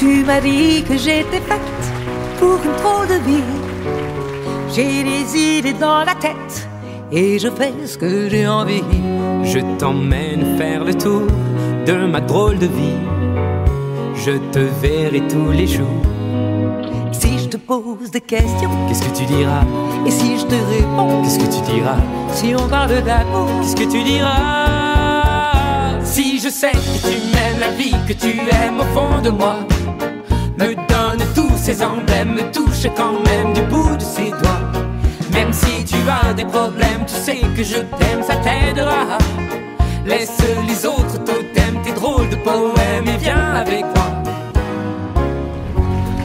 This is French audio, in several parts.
Tu m'as dit que j'étais faite pour une drôle de vie? J'ai des idées dans la tête et je fais ce que j'ai envie. Je t'emmène faire le tour de ma drôle de vie. Je te verrai tous les jours. Si je te pose des questions, Qu'est-ce que tu diras? Et si je te réponds, Qu'est-ce que tu diras? Si on parle d'amour, Qu'est-ce que tu diras? Si je sais que tu m'aimes la vie, que tu aimes au fond de moi, me donne tous ces emblèmes, me touche quand même du bout de ses doigts. Même si tu as des problèmes, tu sais que je t'aime, ça t'aidera. Laisse les autres totems, tes drôles de poèmes et viens avec moi.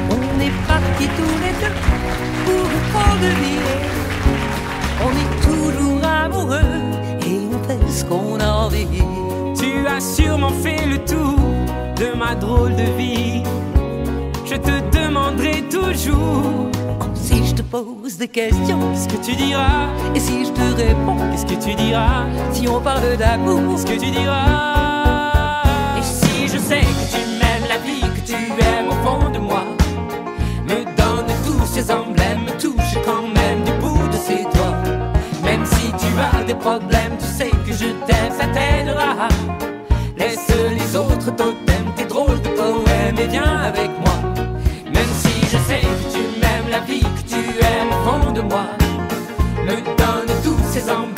on est partis tous les deux pour drôle de vie. On est toujours amoureux et on fait ce qu'on a envie. Tu as sûrement fait le tour de ma drôle de vie. Je te demanderai toujours Si je te pose des questions ce que tu diras? et si je te réponds, Qu'est-ce que tu diras? si on parle d'amour, Qu'est-ce que tu diras? Et si je sais que tu m'aimes la vie, que tu aimes au fond de moi, me donne tous ces emblèmes, me touche quand même du bout de ses doigts. Même si tu as des problèmes, tu sais que je t'aime, ça t'aidera. Laisse les autres totems, tes drôles de poèmes et viens avec moi. La vie, que tu aimes fond de moi, me donne tous ces emblèmes,